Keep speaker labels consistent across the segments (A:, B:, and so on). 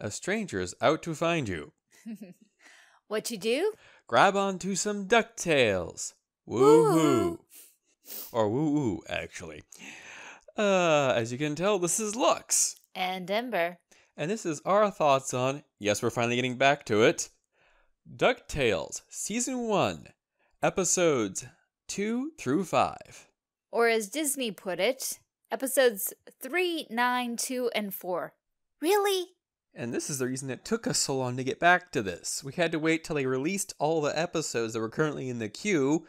A: A stranger is out to find you.
B: what you do?
A: Grab onto some DuckTales. Woohoo! Or woo woo, actually. Uh, as you can tell, this is Lux.
B: And Ember.
A: And this is our thoughts on, yes, we're finally getting back to it, DuckTales Season 1, Episodes 2 through 5.
B: Or as Disney put it, Episodes 3, 9, 2, and 4. Really?
A: And this is the reason it took us so long to get back to this. We had to wait till they released all the episodes that were currently in the queue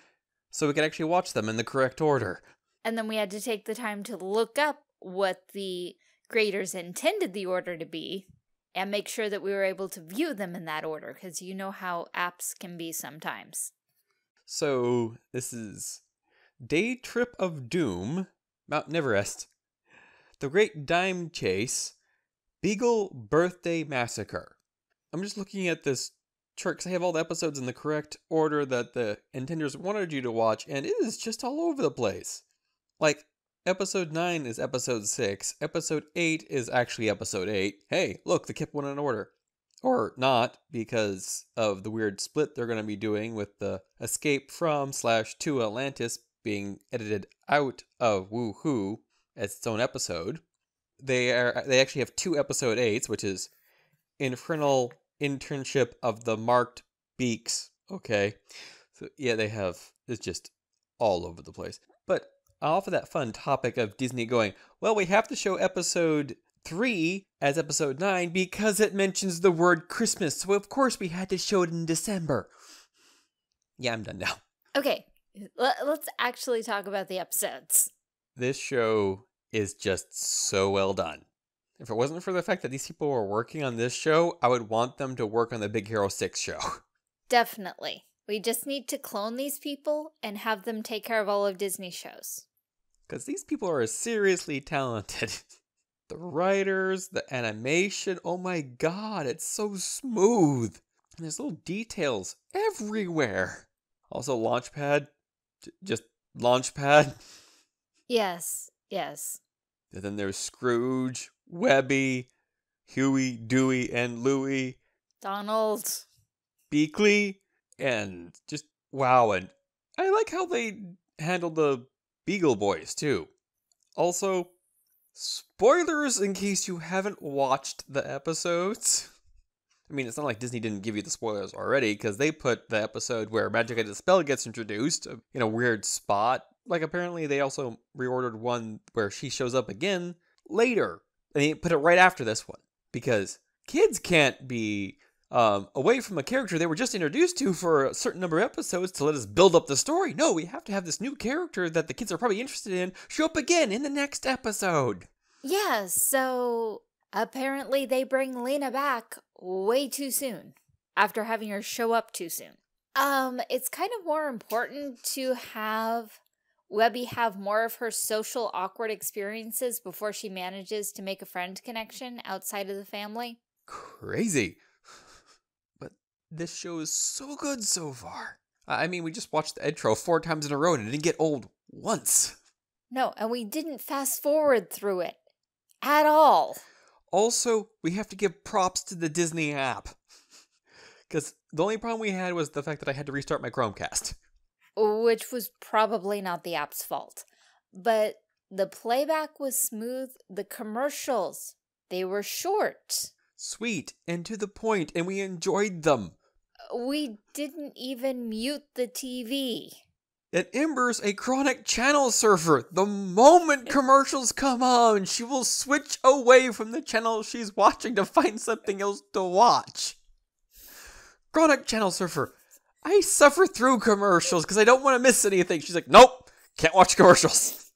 A: so we could actually watch them in the correct order.
B: And then we had to take the time to look up what the graders intended the order to be and make sure that we were able to view them in that order because you know how apps can be sometimes.
A: So, this is Day Trip of Doom, Mount Neverrest, The Great Dime Chase, Beagle Birthday Massacre. I'm just looking at this chart because I have all the episodes in the correct order that the intenders wanted you to watch, and it is just all over the place. Like, episode 9 is episode 6, episode 8 is actually episode 8. Hey, look, they kept one in order. Or not, because of the weird split they're going to be doing with the Escape from slash to Atlantis being edited out of Woohoo as its own episode. They are they actually have two episode eights, which is Infernal Internship of the Mark Beaks. Okay. So yeah, they have it's just all over the place. But off of that fun topic of Disney going, well, we have to show episode three as episode nine because it mentions the word Christmas. So of course we had to show it in December. Yeah, I'm done now.
B: Okay, let's actually talk about the episodes.
A: This show is just so well done. If it wasn't for the fact that these people were working on this show, I would want them to work on the Big Hero 6 show.
B: Definitely. We just need to clone these people and have them take care of all of Disney shows.
A: Because these people are seriously talented. the writers, the animation, oh my god, it's so smooth. And there's little details everywhere. Also, Launchpad, just Launchpad.
B: Yes, yes.
A: And then there's Scrooge, Webby, Huey, Dewey, and Louie.
B: Donald.
A: Beakley, and just wow. And I like how they handled the Beagle Boys too. Also, spoilers in case you haven't watched the episodes. I mean, it's not like Disney didn't give you the spoilers already, because they put the episode where Magica De Spell gets introduced uh, in a weird spot. Like, apparently, they also reordered one where she shows up again later. And they put it right after this one, because kids can't be um, away from a character they were just introduced to for a certain number of episodes to let us build up the story. No, we have to have this new character that the kids are probably interested in show up again in the next episode.
B: Yeah, so apparently they bring Lena back way too soon after having her show up too soon. Um, it's kind of more important to have Webby have more of her social awkward experiences before she manages to make a friend connection outside of the family.
A: Crazy But this show is so good so far. I mean, we just watched the intro four times in a row and it didn't get old once.
B: No, and we didn't fast forward through it at all.
A: Also, we have to give props to the Disney app. Because the only problem we had was the fact that I had to restart my Chromecast.
B: Which was probably not the app's fault. But the playback was smooth. The commercials, they were short.
A: Sweet and to the point, and we enjoyed them.
B: We didn't even mute the TV.
A: And Ember's a chronic channel surfer. The moment commercials come on, she will switch away from the channel she's watching to find something else to watch. Chronic channel surfer. I suffer through commercials because I don't want to miss anything. She's like, nope, can't watch commercials.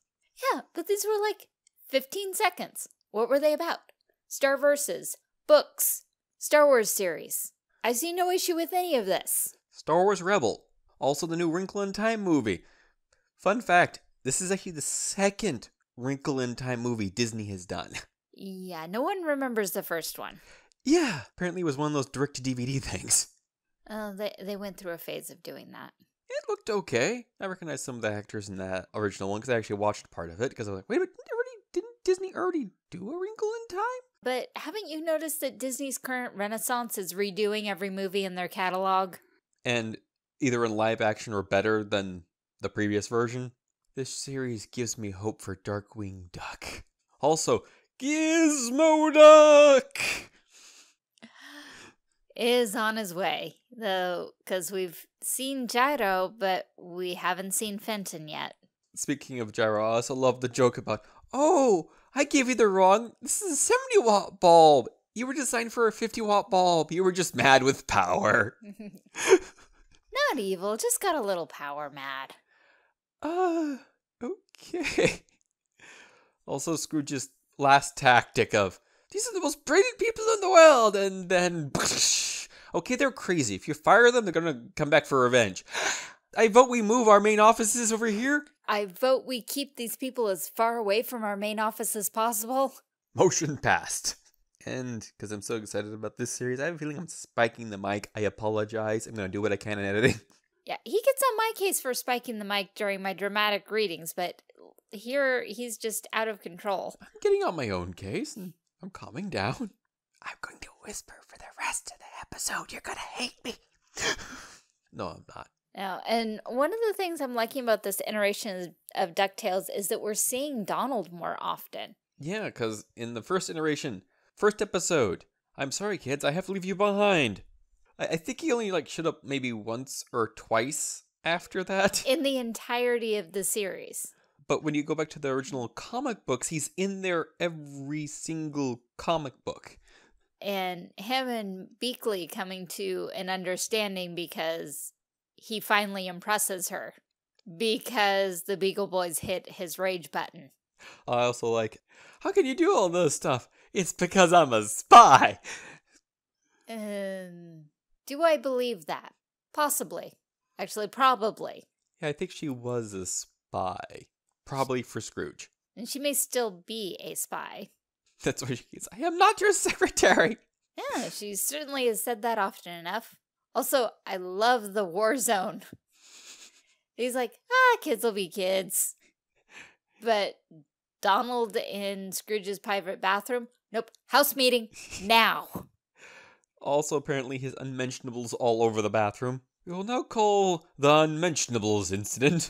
B: Yeah, but these were like 15 seconds. What were they about? Star Versus, books, Star Wars series. I see no issue with any of this.
A: Star Wars Rebel, also the new Wrinkle in Time movie. Fun fact this is actually the second Wrinkle in Time movie Disney has done.
B: Yeah, no one remembers the first one.
A: Yeah, apparently it was one of those direct to DVD things.
B: Oh, they, they went through a phase of doing that.
A: It looked okay. I recognized some of the actors in that original one because I actually watched part of it because I was like, wait, didn't, already, didn't Disney already do a Wrinkle in Time?
B: But haven't you noticed that Disney's current renaissance is redoing every movie in their catalog?
A: And either in live action or better than the previous version. This series gives me hope for Darkwing Duck. Also, Gizmo Duck!
B: Is on his way, though, because we've seen Gyro, but we haven't seen Fenton yet.
A: Speaking of Gyro, I also love the joke about, oh, I gave you the wrong, this is a 70 watt bulb. You were designed for a 50 watt bulb. You were just mad with power.
B: Not evil, just got a little power mad.
A: Uh, okay. Also, Scrooge's last tactic of, these are the most brilliant people in the world, and then, okay, they're crazy. If you fire them, they're gonna come back for revenge. I vote we move our main offices over here.
B: I vote we keep these people as far away from our main office as possible.
A: Motion passed. And because I'm so excited about this series, I have a feeling I'm spiking the mic. I apologize. I'm going to do what I can in editing.
B: Yeah, he gets on my case for spiking the mic during my dramatic readings, but here he's just out of control.
A: I'm getting on my own case and I'm calming down. I'm going to whisper for the rest of the episode. You're going to hate me. no, I'm not.
B: Now, and one of the things I'm liking about this iteration of DuckTales is that we're seeing Donald more often.
A: Yeah, because in the first iteration, first episode, I'm sorry, kids, I have to leave you behind. I, I think he only like showed up maybe once or twice after that.
B: In the entirety of the series.
A: But when you go back to the original comic books, he's in there every single comic book.
B: And him and Beakley coming to an understanding because he finally impresses her because the Beagle Boys hit his rage button.
A: I also like, how can you do all this stuff? It's because I'm a spy.
B: Um, do I believe that? Possibly. Actually, probably.
A: Yeah, I think she was a spy. Probably for Scrooge.
B: And she may still be a spy.
A: That's what she is. I am not your secretary.
B: Yeah, she certainly has said that often enough. Also, I love the war zone. He's like, ah, kids will be kids. But Donald in Scrooge's private bathroom, nope, house meeting now.
A: Also, apparently, his unmentionables all over the bathroom. We will now call the unmentionables incident.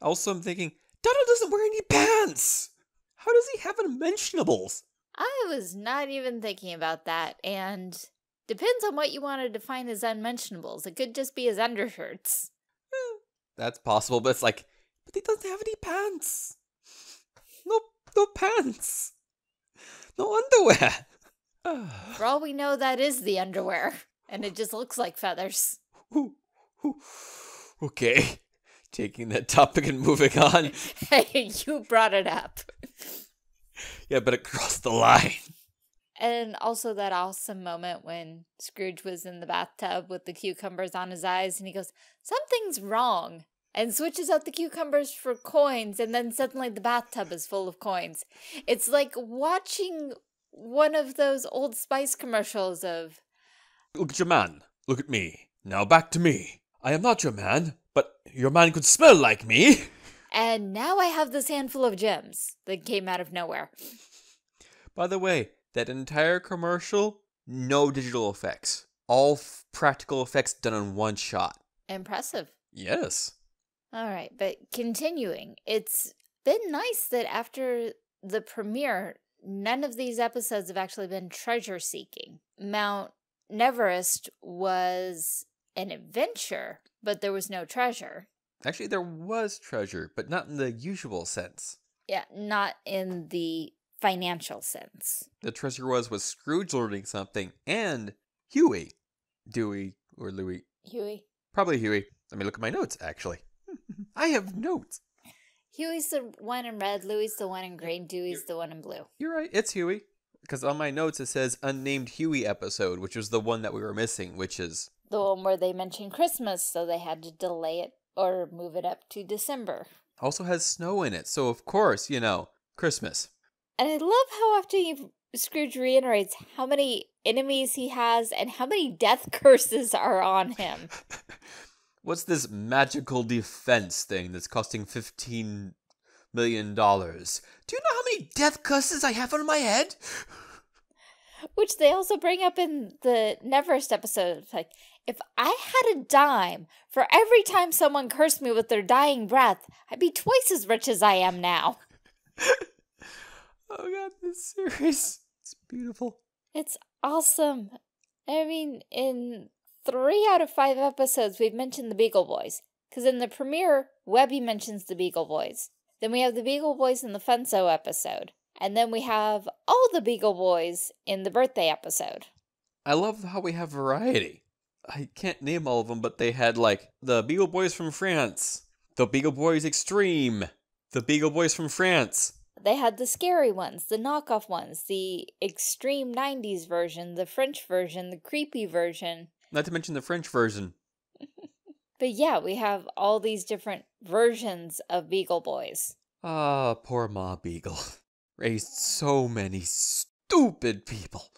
A: Also, I'm thinking, Donald doesn't wear any pants. How does he have unmentionables?
B: I was not even thinking about that, and depends on what you want to define as unmentionables. It could just be his undershirts.
A: Eh, that's possible, but it's like, but he doesn't have any pants. No, no pants. No underwear.
B: For all we know, that is the underwear, and it just looks like feathers.
A: Okay, taking that topic and moving on.
B: hey, you brought it up.
A: Yeah, but it crossed the line.
B: And also that awesome moment when Scrooge was in the bathtub with the cucumbers on his eyes and he goes, Something's wrong. And switches out the cucumbers for coins, and then suddenly the bathtub is full of coins. It's like watching one of those old Spice commercials of
A: Look at your man. Look at me. Now back to me. I am not your man, your man could smell like me.
B: And now I have this handful of gems that came out of nowhere.
A: By the way, that entire commercial, no digital effects. All f- practical effects done in one shot.
B: Impressive.
A: Yes.
B: All right, but continuing, it's been nice that after the premiere, none of these episodes have actually been treasure seeking. Mount Neverrest was an adventure, but there was no treasure.
A: Actually, there was treasure, but not in the usual sense.
B: Yeah, not in the financial sense.
A: The treasure was was Scrooge learning something and Huey, Dewey or Louie,
B: Huey.
A: probably Huey. Let me look at my notes. Actually, I have notes.
B: Huey's the one in red, Louie's the one in green, Dewey's the one in blue.
A: You're right. It's Huey. Because on my notes it says unnamed Huey episode, which was the one that we were missing, which is
B: The one where they mentioned Christmas, so they had to delay it or move it up to December.
A: also has snow in it. So of course, you know, Christmas.
B: And I love how often Scrooge reiterates how many enemies he has and how many death curses are on him.
A: What's this magical defense thing that's costing fifteen million dollars? Do you know how many death curses I have on my head?
B: Which they also bring up in the Neverrest episode. Like, if I had a dime for every time someone cursed me with their dying breath, I'd be twice as rich as I am now.
A: oh god, this series is beautiful.
B: It's awesome. I mean, in three out of five episodes, we've mentioned the Beagle Boys. Because in the premiere, Webby mentions the Beagle Boys. Then we have the Beagle Boys in the Funso episode. And then we have all the Beagle Boys in the birthday episode.
A: I love how we have variety. I can't name all of them, but they had like the Beagle Boys from France, the Beagle Boys Extreme, the Beagle Boys from France.
B: They had the scary ones, the knockoff ones, the extreme 90s version, the French version, the creepy version.
A: Not to mention the French version.
B: but yeah, we have all these different versions of Beagle Boys.
A: Ah, poor Ma Beagle. Raised so many stupid people.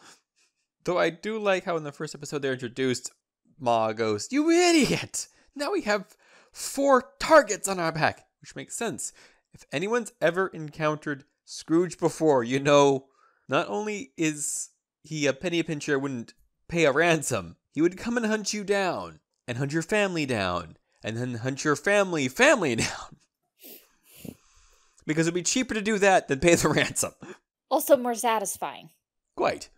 A: Though I do like how in the first episode they're introduced, Ma goes, You idiot! Now we have four targets on our back, which makes sense. If anyone's ever encountered Scrooge before, you know, not only is he a penny pincher wouldn't pay a ransom, he would come and hunt you down, and hunt your family down, and then hunt your family family down. because it'd be cheaper to do that than pay the ransom.
B: Also more satisfying.
A: Quite.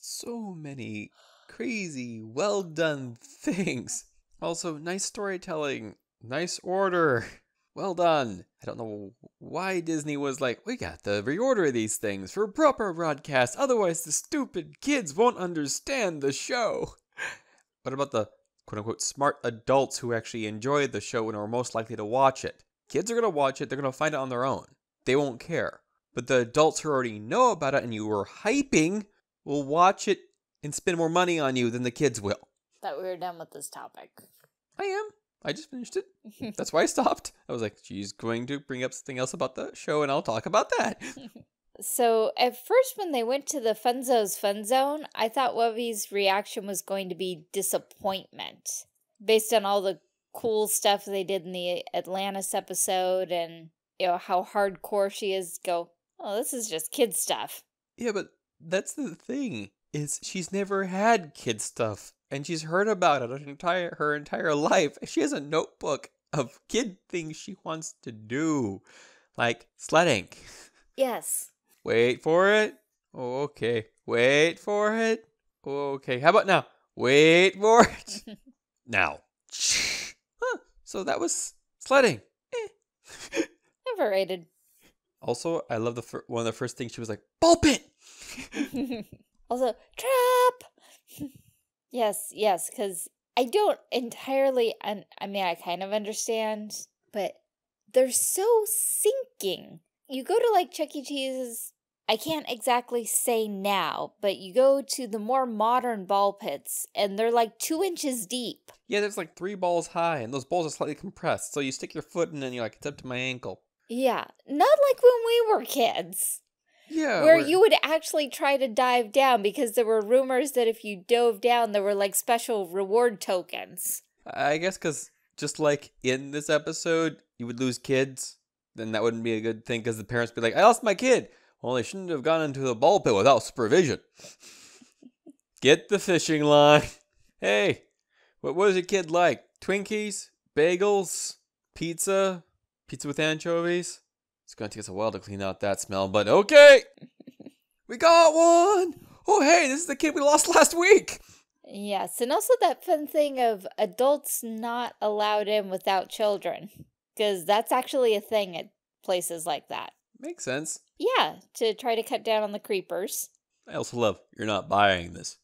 A: So many crazy, well done things. Also, nice storytelling, nice order. Well done. I don't know why Disney was like, we got to reorder these things for proper broadcast, otherwise the stupid kids won't understand the show. What about the quote unquote smart adults who actually enjoy the show and are most likely to watch it? Kids are going to watch it, they're going to find it on their own. They won't care. But the adults who already know about it and you were hyping will watch it and spend more money on you than the kids will.
B: That we were done with this topic.
A: I am. I just finished it. That's why I stopped. I was like, she's going to bring up something else about the show, and I'll talk about that.
B: so, at first, when they went to the Funso's Fun Zone, I thought Webby's reaction was going to be disappointment based on all the cool stuff they did in the Atlantis episode and you know how hardcore she is. Go, oh, this is just kid stuff.
A: Yeah, but that's the thing is she's never had kid stuff and she's heard about it her entire her entire life. She has a notebook of kid things she wants to do, like sledding.
B: Yes.
A: Wait for it. Okay. Wait for it. Okay. How about now? Wait for it. now. Huh. So that was sledding.
B: Eh. Overrated.
A: Also, I love the one of the first things she was like, "Ball pit."
B: Also, trap! yes, yes, because I don't entirely, un- I mean, I kind of understand, but they're so sinking. You go to like Chuck E. Cheese's, I can't exactly say now, but you go to the more modern ball pits and they're like two inches deep.
A: Yeah, there's like three balls high, and those balls are slightly compressed. So you stick your foot in, and you're like, it's up to my ankle.
B: Yeah, not like when we were kids.
A: Yeah.
B: Where you would actually try to dive down because there were rumors that if you dove down, there were like special reward tokens.
A: I guess because just like in this episode, you would lose kids, then that wouldn't be a good thing because the parents would be like, I lost my kid. Well, they shouldn't have gone into the ball pit without supervision. Get the fishing line. Hey, what was your kid like? Twinkies? Bagels? Pizza? Pizza with anchovies? It's going to take us a while to clean out that smell, but okay. we got one. Oh, hey, this is the kid we lost last week.
B: Yes, and also that fun thing of adults not allowed in without children. Because that's actually a thing at places like that.
A: Makes sense.
B: Yeah, to try to cut down on the creepers.
A: I also love you're not buying this.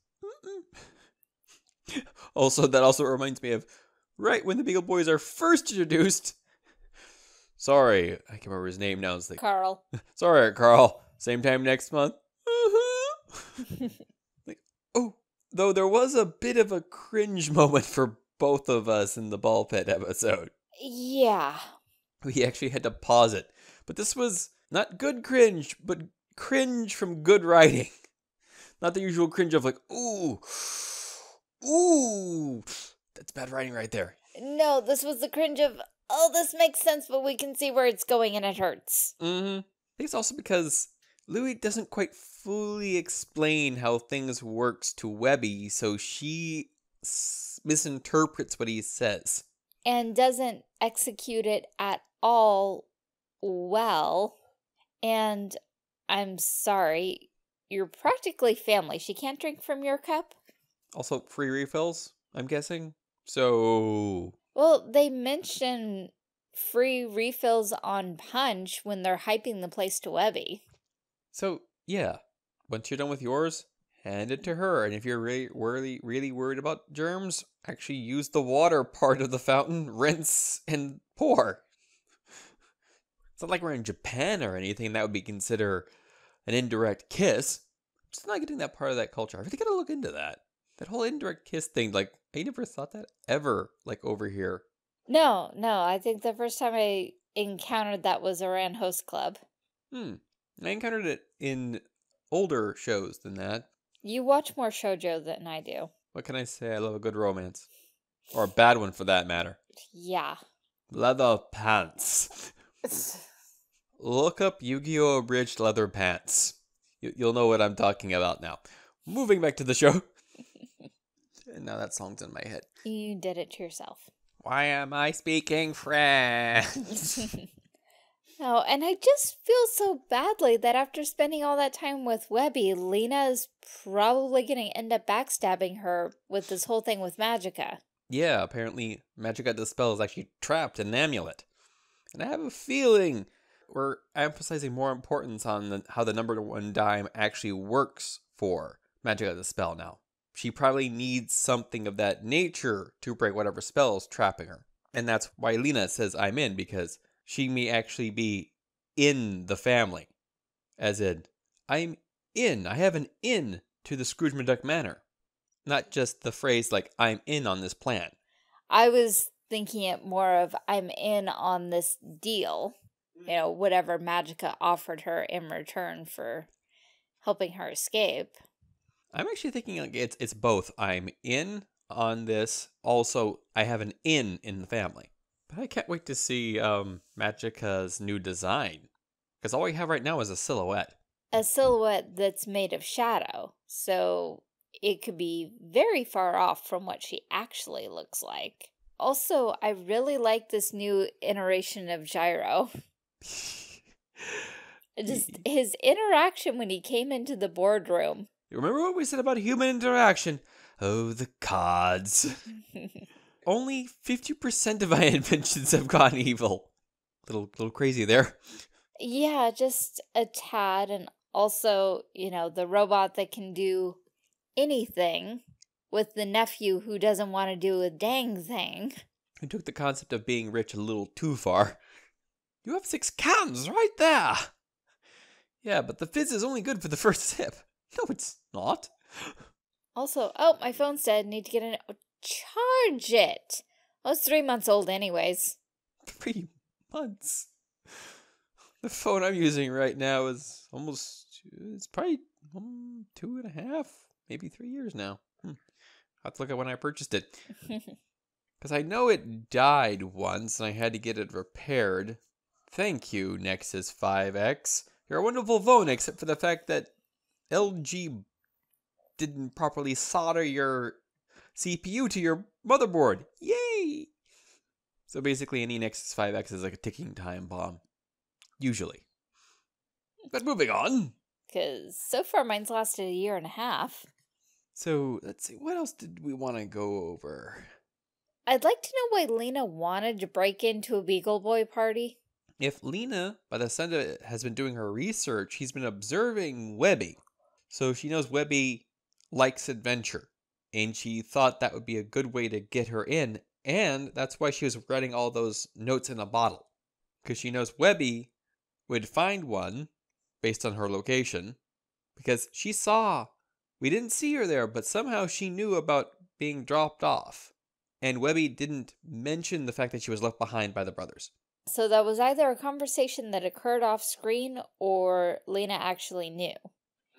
A: also, that also reminds me of right when the Beagle Boys are first introduced. Sorry, I can't remember his name now. It's like
B: Carl.
A: Sorry, Carl. Same time next month. like, oh, though there was a bit of a cringe moment for both of us in the ball pit episode.
B: Yeah.
A: We actually had to pause it. But this was not good cringe, but cringe from good writing. Not the usual cringe of like, ooh, ooh. That's bad writing right there.
B: No, this was the cringe of, oh, this makes sense, but we can see where it's going and it hurts.
A: Mm-hmm. I think it's also because Louie doesn't quite fully explain how things works to Webby, so she s- misinterprets what he says.
B: and doesn't execute it at all well. And I'm sorry, you're practically family. She can't drink from your cup.
A: Also, free refills, I'm guessing. So,
B: Well, they mention free refills on punch when they're hyping the place to Webby.
A: so yeah. Once you're done with yours, hand it to her. And if you're really, really, really worried about germs, actually use the water part of the fountain, rinse and pour. It's not like we're in Japan or anything that would be considered an indirect kiss. Just not getting that part of that culture. I really gotta look into that. That whole indirect kiss thing, like I never thought that ever, like over here.
B: No, no, I think the first time I encountered that was around Host Club.
A: Hmm. I encountered it in older shows than that.
B: You watch more shoujo than I do.
A: What can I say? I love a good romance. Or a bad one for that matter.
B: Yeah.
A: Leather pants. Look up Yu Gi Oh! Abridged Leather Pants. You- you'll know what I'm talking about now. Moving back to the show. And now that song's in my head.
B: You did it to yourself.
A: Why am I speaking French?
B: No, and I just feel so badly that after spending all that time with Webby, Lena is probably going to end up backstabbing her with this whole thing with Magica.
A: yeah, apparently Magica De Spell is actually trapped in an amulet. And I have a feeling we're emphasizing more importance on the, how the number one dime actually works for Magica De Spell now. She probably needs something of that nature to break whatever spell is trapping her. And that's why Lena says I'm in, because she may actually be in the family. As in, I'm in. I have an in to the Scrooge McDuck Manor. Not just the phrase like, I'm in on this plan.
B: I was thinking it more of I'm in on this deal, you know, whatever Magica offered her in return for helping her escape.
A: I'm actually thinking like it's it's both. I'm in on this. Also, I have an in in the family. But I can't wait to see um Magica's new design. Because all we have right now is a silhouette.
B: A silhouette that's made of shadow, so it could be very far off from what she actually looks like. Also, I really like this new iteration of Gyro. Just his interaction when he came into the boardroom.
A: You remember what we said about human interaction? Oh, the cards. Only 50% of my inventions have gone evil. Little little crazy there.
B: Yeah, just a tad. And also, you know, the robot that can do anything with the nephew who doesn't want to do a dang thing.
A: We took the concept of being rich a little too far. You have six cans right there. Yeah, but the fizz is only good for the first sip. No, it's not.
B: Also, oh, my phone's dead. Need to get an. oh, charge it! Well, it's three months old, anyways.
A: Three months. The phone I'm using right now is almost, it's probably um, two and a half, maybe three years now. Hmm. I have to look at when I purchased it. Because I know it died once and I had to get it repaired. Thank you, Nexus 5X. You're a wonderful phone, except for the fact that LG didn't properly solder your CPU to your motherboard. Yay! So basically, any Nexus 5X is like a ticking time bomb. Usually. But moving on.
B: Because so far mine's lasted a year and a half.
A: So let's see, what else did we want to go over?
B: I'd like to know why Lena wanted to break into a Beagle Boy party.
A: If Lena, by the sound of it, has been doing her research, he's been observing Webby. So she knows Webby likes adventure. And she thought that would be a good way to get her in. And that's why she was writing all those notes in a bottle. Because she knows Webby would find one based on her location. Because she saw, we didn't see her there, but somehow she knew about being dropped off. And Webby didn't mention the fact that she was left behind by the brothers.
B: So that was either a conversation that occurred off screen or Lena actually knew.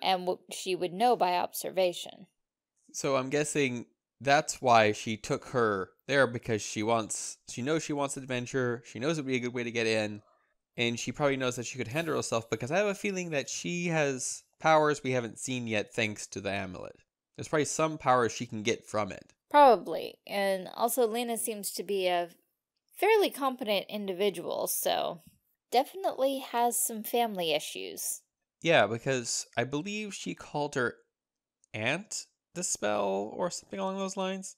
B: And she would know by observation.
A: So I'm guessing that's why she took her there because she wants she knows she wants adventure. She knows it would be a good way to get in. and she probably knows that she could handle herself because I have a feeling that she has powers we haven't seen yet thanks to the amulet. There's probably some powers she can get from it.
B: Probably. And also, Lena seems to be a fairly competent individual, so definitely has some family issues.
A: Yeah, because I believe she called her aunt De Spell or something along those lines.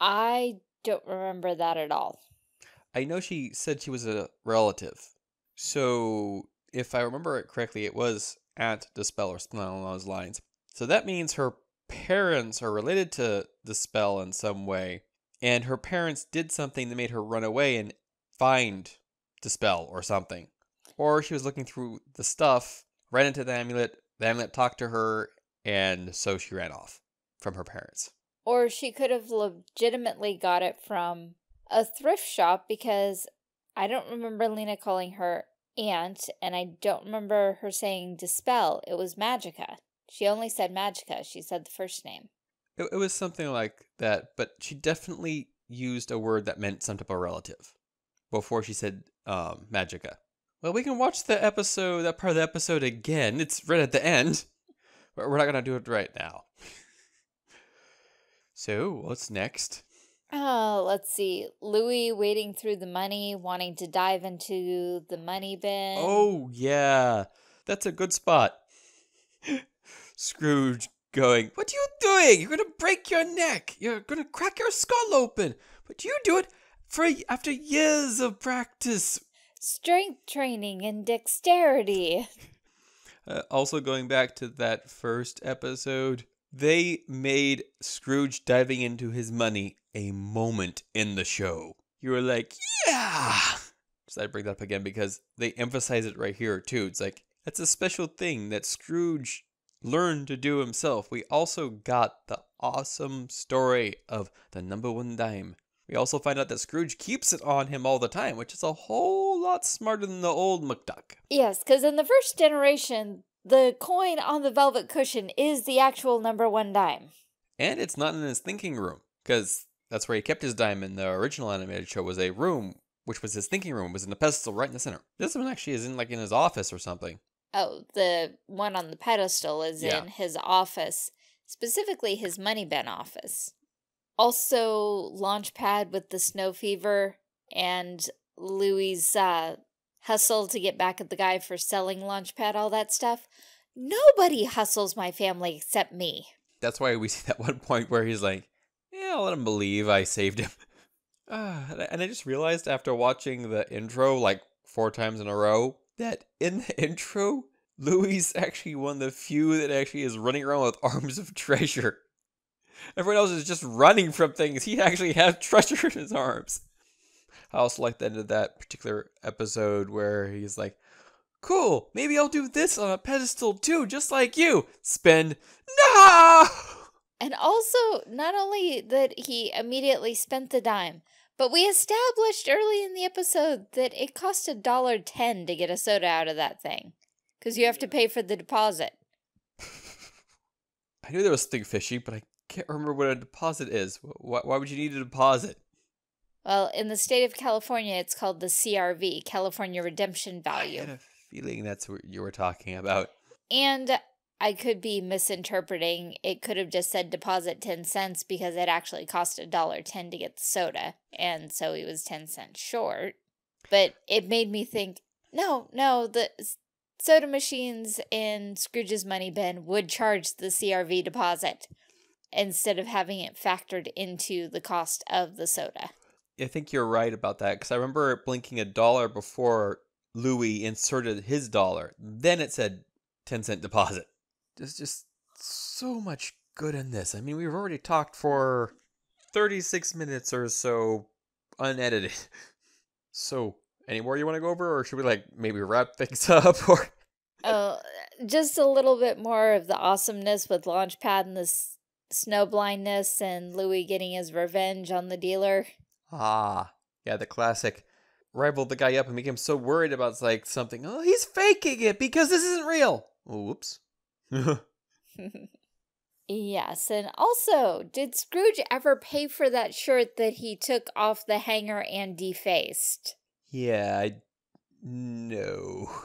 B: I don't remember that at all.
A: I know she said she was a relative. So, if I remember it correctly, it was Aunt De Spell or something along those lines. So that means her parents are related to De Spell in some way, and her parents did something that made her run away and find the spell or something. Or she was looking through the stuff, ran into the amulet, the amulet talked to her, and so she ran off from her parents.
B: Or she could have legitimately got it from a thrift shop because I don't remember Lena calling her aunt, and I don't remember her saying De Spell. It was Magica. She only said Magica. She said the first name.
A: It, it was something like that, but she definitely used a word that meant some type of relative before she said um, Magica. Well, we can watch the episode, that part of the episode again. It's right at the end, but we're not going to do it right now. so, what's next?
B: Oh, let's see. Louie wading through the money, wanting to dive into the money bin.
A: Oh, yeah. That's a good spot. Scrooge going, What are you doing? You're going to break your neck. You're going to crack your skull open. But you do it for after years of practice.
B: Strength training and dexterity.
A: Uh, also, going back to that first episode, they made Scrooge diving into his money a moment in the show. You were like, yeah. So I bring that up again because they emphasize it right here too. It's like that's a special thing that Scrooge learned to do himself. We also got the awesome story of the number one dime. We also find out that Scrooge keeps it on him all the time, which is a whole lot smarter than the old McDuck.
B: Yes, because in the first generation, the coin on the velvet cushion is the actual number one dime.
A: And it's not in his thinking room, because that's where he kept his dime in the original animated show was a room, which was his thinking room, was in the pedestal right in the center. This one actually is in like in his office or something.
B: Oh, the one on the pedestal is
A: Yeah.
B: in his office, specifically his money bin office. Also, Launchpad with the snow fever and Louie's uh, hustle to get back at the guy for selling Launchpad, all that stuff. Nobody hustles my family except me.
A: That's why we see that one point where he's like, "Yeah, I'll let him believe I saved him." Ah, and I- just realized after watching the intro like four times in a row that in the intro, Louie is actually one of the few that actually is running around with arms of treasure. Everyone else is just running from things. He actually has treasure in his arms. I also like the end of that particular episode where he's like, Cool, maybe I'll do this on a pedestal too, just like you. Spend. No!
B: And also, not only that he immediately spent the dime, but we established early in the episode that it cost a dollar ten to get a soda out of that thing. Because you have to pay for the deposit.
A: I knew there was something fishy, but I can't remember what a deposit is. Why, why would you need a deposit?
B: Well, in the state of California, it's called the CRV, California Redemption Value.
A: I had a feeling that's what you were talking about.
B: And I could be misinterpreting. It could have just said deposit 10 cents because it actually cost a dollar 10 to get the soda. And so he was 10 cents short. But it made me think, no, no, the soda machines in Scrooge's money bin would charge the CRV deposit instead of having it factored into the cost of the soda.
A: I think you're right about that because I remember blinking a dollar before Louie inserted his dollar. Then it said 10 cent deposit. There's just so much good in this. I mean, we've already talked for 36 minutes or so unedited. So, any more you want to go over, or should we like maybe wrap things up? Or
B: Oh, just a little bit more of the awesomeness with Launchpad and this snow blindness and Louie getting his revenge on the dealer.
A: Ah, yeah, the classic. Rival the guy up and became so worried about like something. Oh, he's faking it because this isn't real. Oh, whoops.
B: yes, and also, did Scrooge ever pay for that shirt that he took off the hanger and defaced?
A: yeah, I No.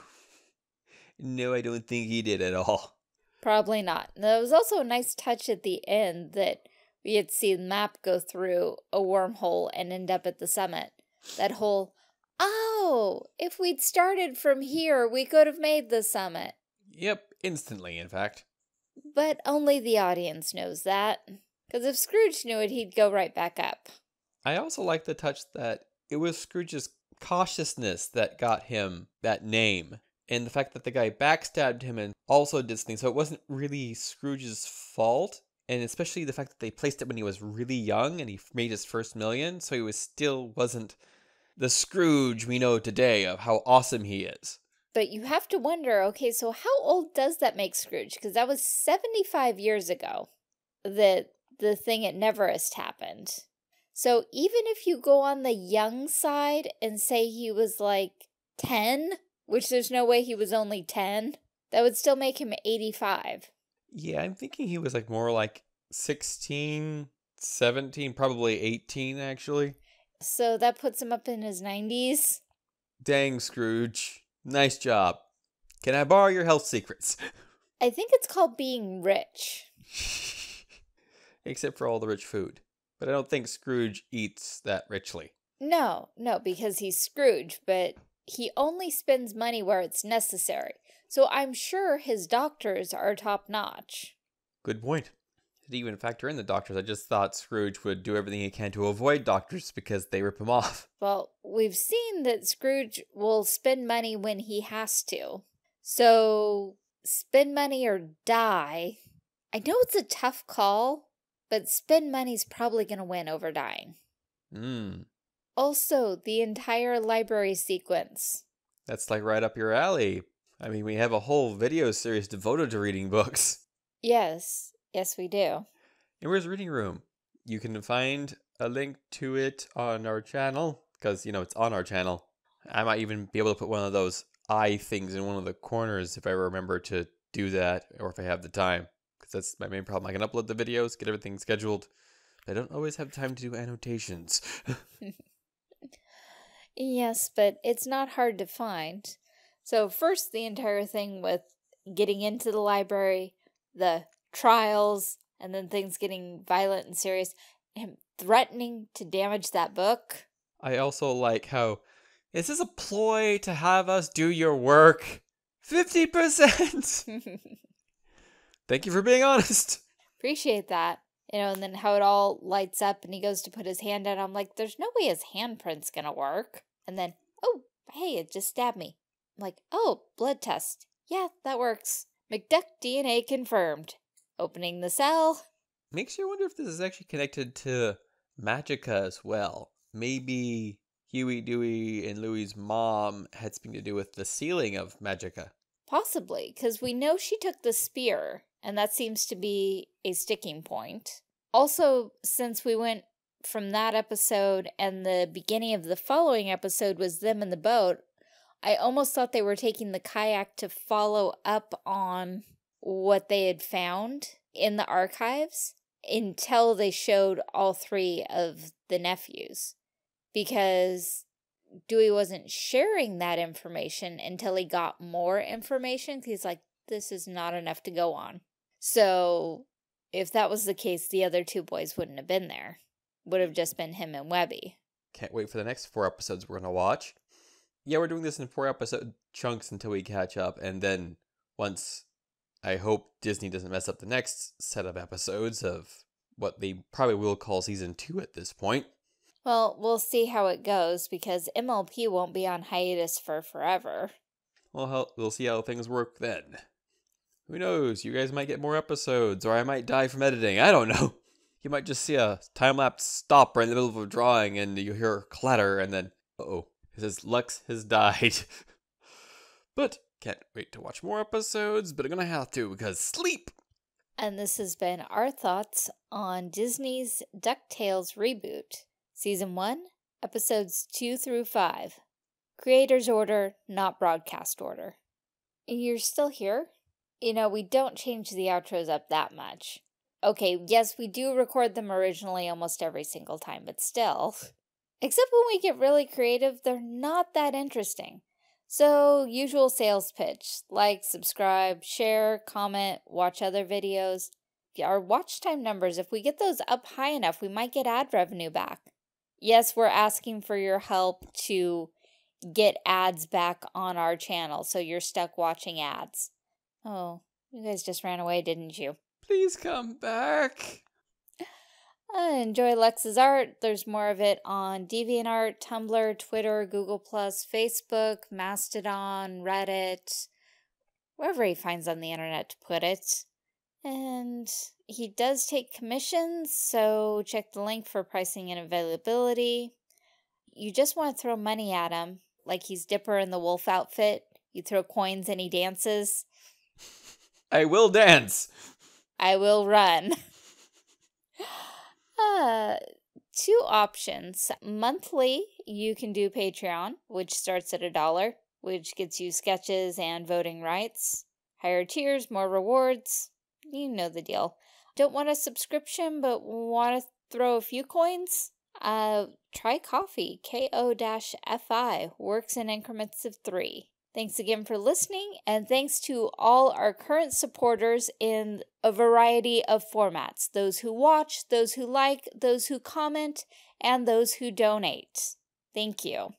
A: No, I don't think he did at all.
B: Probably not. There was also a nice touch at the end that we had seen map go through a wormhole and end up at the summit. That whole, oh, if we'd started from here, we could have made the summit.
A: Yep, instantly, in fact.
B: But only the audience knows that. Because if Scrooge knew it, he'd go right back up.
A: I also like the touch that it was Scrooge's cautiousness that got him that name. And the fact that the guy backstabbed him and also did something. So it wasn't really Scrooge's fault. And especially the fact that they placed it when he was really young and he made his first million. So he was still wasn't the Scrooge we know today of how awesome he is.
B: But you have to wonder, okay, so how old does that make Scrooge? Because that was 75 years ago that the thing at Neverrest happened. So even if you go on the young side and say he was like 10, which there's no way he was only 10, that would still make him 85.
A: Yeah, I'm thinking he was like more like 16, 17, probably 18 actually.
B: So that puts him up in his 90s.
A: Dang, Scrooge. Nice job. Can I borrow your health secrets?
B: I think it's called being rich.
A: Except for all the rich food. But I don't think Scrooge eats that richly.
B: No, no, because he's Scrooge, but he only spends money where it's necessary. So I'm sure his doctors are top notch.
A: Good point. Did even factor in the doctors? I just thought Scrooge would do everything he can to avoid doctors because they rip him off.
B: Well, we've seen that Scrooge will spend money when he has to. So, spend money or die. I know it's a tough call, but spend money's probably going to win over dying.
A: Hmm.
B: Also, the entire library sequence.
A: That's like right up your alley. I mean, we have a whole video series devoted to reading books.
B: Yes, yes, we do.
A: And where's Reading Room? You can find a link to it on our channel because, you know, it's on our channel. I might even be able to put one of those eye things in one of the corners if I remember to do that or if I have the time because that's my main problem. I can upload the videos, get everything scheduled. But I don't always have time to do annotations.
B: yes, but it's not hard to find. So, first, the entire thing with getting into the library, the trials, and then things getting violent and serious, him threatening to damage that book.
A: I also like how is this a ploy to have us do your work? 50%! Thank you for being honest.
B: Appreciate that. You know, and then how it all lights up and he goes to put his hand out. I'm like, there's no way his handprint's gonna work. And then, oh, hey, it just stabbed me. I'm like, oh, blood test. Yeah, that works. McDuck DNA confirmed. Opening the cell.
A: Makes you wonder if this is actually connected to Magica as well. Maybe Huey, Dewey, and Louie's mom had something to do with the sealing of Magica.
B: Possibly, because we know she took the spear, and that seems to be a sticking point. Also, since we went from that episode and the beginning of the following episode was them in the boat, I almost thought they were taking the kayak to follow up on what they had found in the archives until they showed all three of the nephews. Because Dewey wasn't sharing that information until he got more information. He's like, this is not enough to go on. So, if that was the case, the other two boys wouldn't have been there. Would have just been him and Webby.
A: Can't wait for the next four episodes we're going to watch. Yeah, we're doing this in four episode chunks until we catch up. And then once I hope Disney doesn't mess up the next set of episodes of what they probably will call season two at this point.
B: Well, we'll see how it goes because MLP won't be on hiatus for forever.
A: Well, we'll see how things work then. Who knows? You guys might get more episodes, or I might die from editing. I don't know. You might just see a time lapse stop right in the middle of a drawing, and you hear a clatter, and then, uh oh, it says Lux has died. but can't wait to watch more episodes, but I'm gonna have to because sleep.
B: And this has been our thoughts on Disney's DuckTales reboot, Season 1, Episodes 2 through 5. Creator's order, not broadcast order. You're still here? You know, we don't change the outros up that much. Okay, yes, we do record them originally almost every single time, but still. Except when we get really creative, they're not that interesting. So, usual sales pitch like, subscribe, share, comment, watch other videos. Our watch time numbers, if we get those up high enough, we might get ad revenue back. Yes, we're asking for your help to get ads back on our channel so you're stuck watching ads. Oh, you guys just ran away, didn't you?
A: Please come back.
B: Uh, enjoy Lux's art. There's more of it on DeviantArt, Tumblr, Twitter, Google+, Facebook, Mastodon, Reddit, wherever he finds on the internet to put it. And he does take commissions, so check the link for pricing and availability. You just want to throw money at him, like he's Dipper in the wolf outfit. You throw coins and he dances.
A: I will dance.
B: I will run. uh, two options. Monthly, you can do Patreon, which starts at a dollar, which gets you sketches and voting rights. Higher tiers, more rewards. You know the deal. Don't want a subscription, but want to throw a few coins? Uh, try coffee Ko-fi. Works in increments of three. Thanks again for listening, and thanks to all our current supporters in a variety of formats those who watch, those who like, those who comment, and those who donate. Thank you.